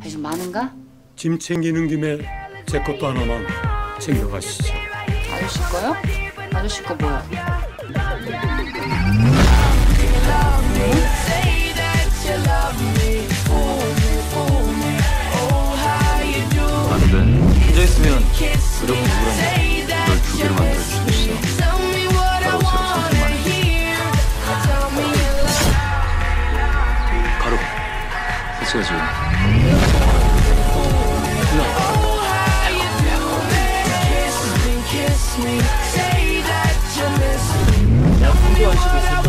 아니, 좀 많은가? 짐 챙기는 김에 제 것도 하나만 챙겨가시죠. 아저씨 거요? 아저씨 거 뭐야? 안 돼. 혼자 있으면 그렇게 우울한데 널두 개로 만들어 撤军。然后就。